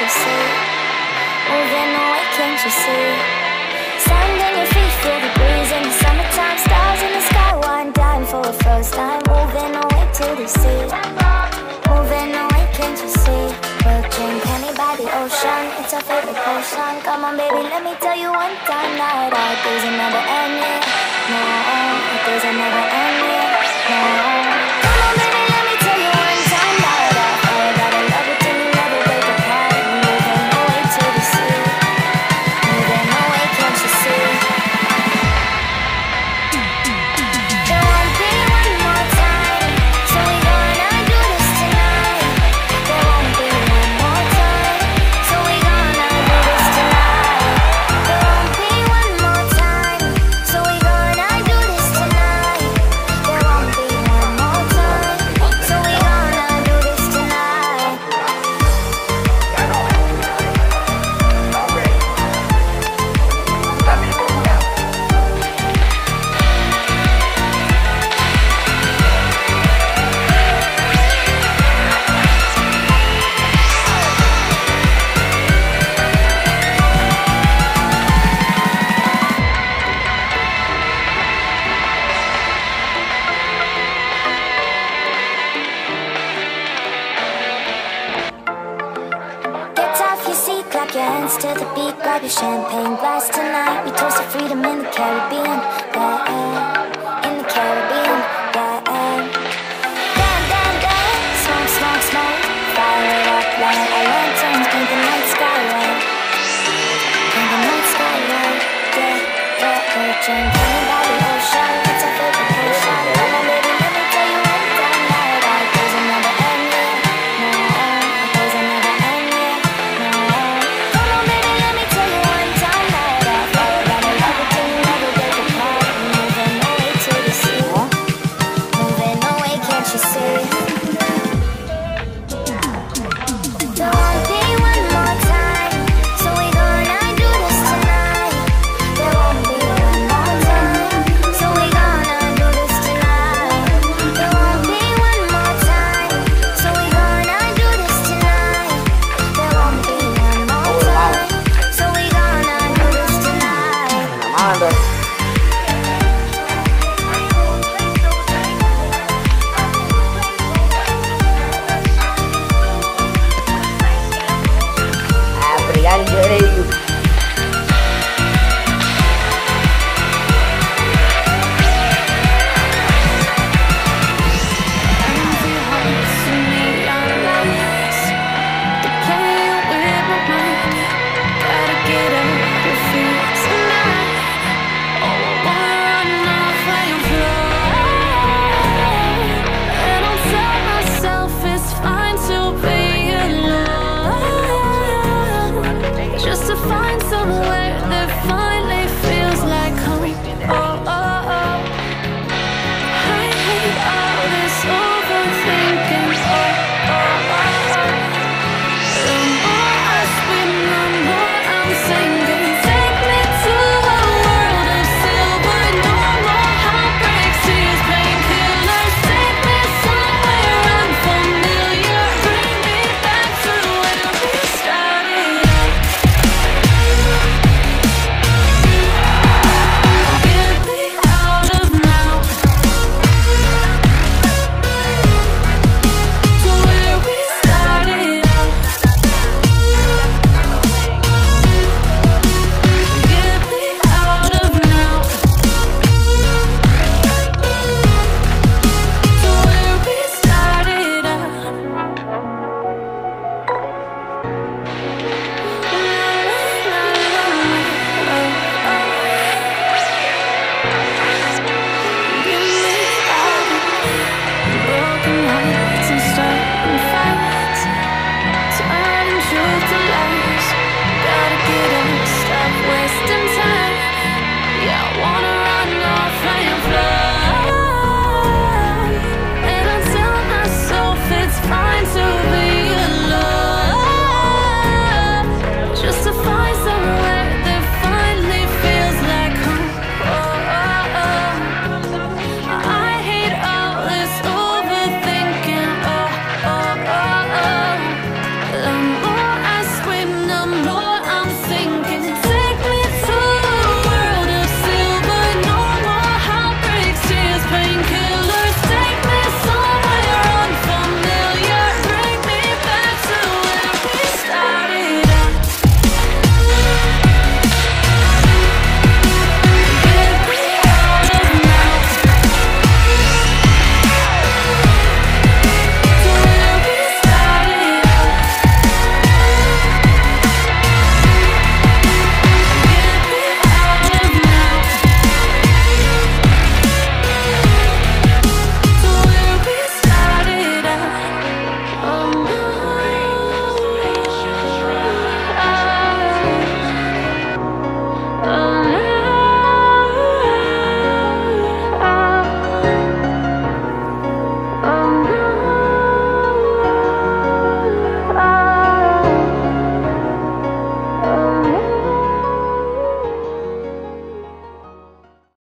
the sea. Moving away, can't you see? Sand on your feet, feel the breeze in the summertime. Stars in the sky, one dime for a first time. Moving away to the sea. Moving away, can't you see? Drink honey by the ocean. It's our favorite potion. Come on, baby, let me tell you one time now that there's another end, yeah. No, there's another end, clap hands to the beat, grab your champagne glass tonight. We toast to freedom in the Caribbean, yeah, in the Caribbean, yeah. Damn, damn, damn, smoke, smoke, smoke, fire it up like a lantern, paint the night sky red, paint the night sky red, yeah, yeah. We'll